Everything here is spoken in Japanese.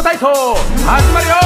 コ体操始まるよ